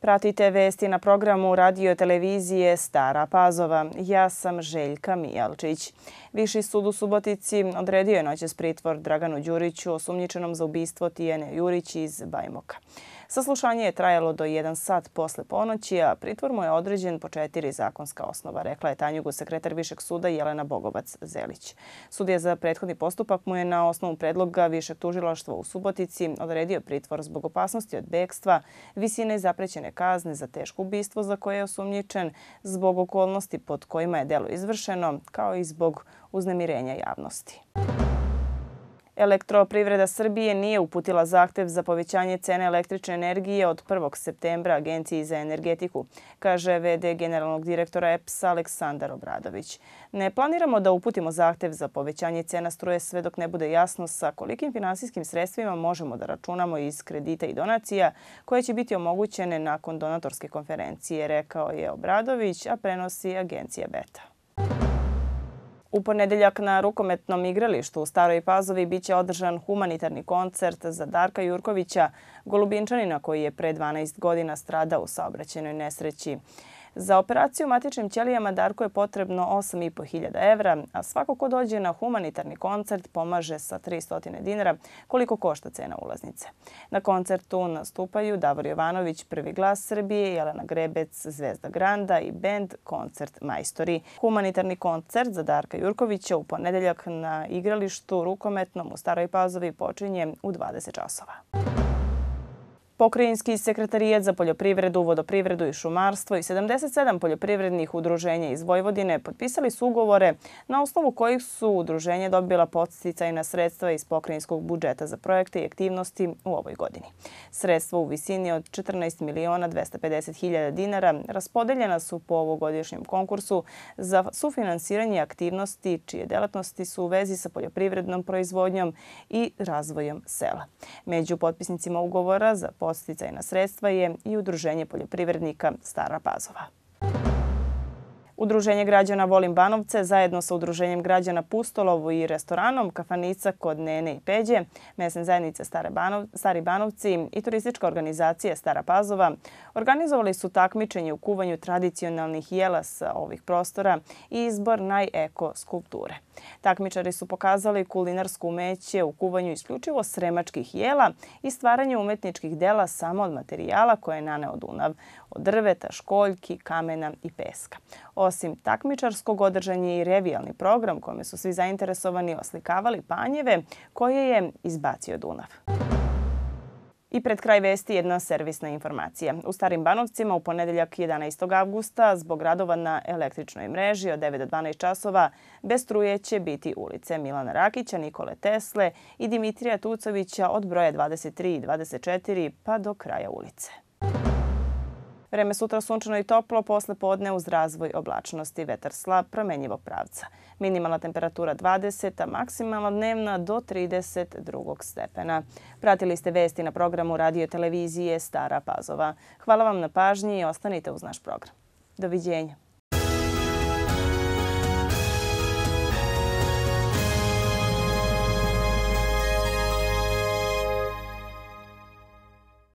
Pratite vesti na programu radio televizije Stara Pazova. Ja sam Željka Mijalčić. Viši sud u Subotici odredio je noćes pritvor Draganu Đuriću osumnjičenom za ubistvo Tijene Jurić iz Bajmoka. Saslušanje je trajalo do 1 sat posle ponoći, a pritvor mu je određen po četiri zakonska osnova, rekla je Tanjugu sekretar Višeg suda Jelena Bogovac-Zelić. Sudija za prethodni postupak mu je na osnovu predloga Višeg tužilaštva u Subotici odredio pritvor zbog opasnosti od bekstva, visine zaprećene kazne za teško ubistvo za koje je osumnjičen, zbog okolnosti pod kojima je delo izvršeno, kao i zbog uznemirenja javnosti. Elektroprivreda Srbije nije uputila zahtev za povećanje cene električne energije od 1. septembra Agenciji za energetiku, kaže VD generalnog direktora EPS Aleksandar Obradović. Ne planiramo da uputimo zahtev za povećanje cena struje sve dok ne bude jasno sa kolikim finansijskim sredstvima možemo da računamo iz kredita i donacija koje će biti omogućene nakon donatorske konferencije, rekao je Obradović, a prenosi Agencija Beta. U ponedeljak na rukometnom igralištu u Staroj Pazovi biće održan humanitarni koncert za Darka Jurkovića, golubinčanina koji je pre 12 godina strada u saobraćenoj nesreći. Za operaciju matičnim ćelijama Darko je potrebno 8.500 evra, a svako ko dođe na humanitarni koncert pomaže sa 300 dinara koliko košta cena ulaznice. Na koncertu nastupaju Davor Jovanović, Prvi glas Srbije, Jelena Grebec, Zvezda Granda i band Koncert Majstori. Humanitarni koncert za Darka Jurkovića u ponedeljak na igralištu rukometnom u Staroj Pazovi počinje u 20 časova. Pokrajinski sekretarijat za poljoprivredu, vodoprivredu i šumarstvo i 77 poljoprivrednih udruženja iz Vojvodine potpisali su ugovore na osnovu kojih su udruženje dobila podsticajna sredstva iz pokrajinskog budžeta za projekte i aktivnosti u ovoj godini. Sredstva u visini od 14 miliona 250 hiljada dinara raspodeljena su po ovogodišnjem konkursu za sufinansiranje aktivnosti čije delatnosti su u vezi sa poljoprivrednom proizvodnjom i razvojem sela. Među potpisnicima ugovora za posticajna sredstva je i Udruženje poljoprivrednika Stara Pazova. Udruženje građana Volim Banovce zajedno sa Udruženjem građana Pustolovu i restoranom Kafanica kod Nene i Peđe, mesne zajednice Stari Banovci i turistička organizacija Stara Pazova organizovali su takmičenje u kuvanju tradicionalnih jela sa ovih prostora i izbor najeko skulpture. Takmičari su pokazali kulinarsko umeće u kuvanju isključivo sremačkih jela i stvaranje umetničkih dela samo od materijala koje je naneo Dunav, od drveta, školjki, kamena i peska. Osim takmičarskog održanja i revijalni program kome su svi zainteresovani oslikavali panjeve koje je izbacio Dunav. I pred kraj vesti jedna servisna informacija. U Starim Banovcima u ponedeljak 11. augusta zbog radova na električnoj mreži od 9 do 12 časova bez struje će biti ulice Milana Rakića, Nikole Tesle i Dimitrija Tucovića od broja 23 i 24 pa do kraja ulice. Vreme sutra sunčano i toplo, posle podne uz razvoj oblačnosti, vetar slab, promenjivog pravca. Minimalna temperatura 20, a maksimalna dnevna do 32 stepena. Pratili ste vesti na programu radio televizije Stara Pazova. Hvala vam na pažnji i ostanite uz naš program. Doviđenja.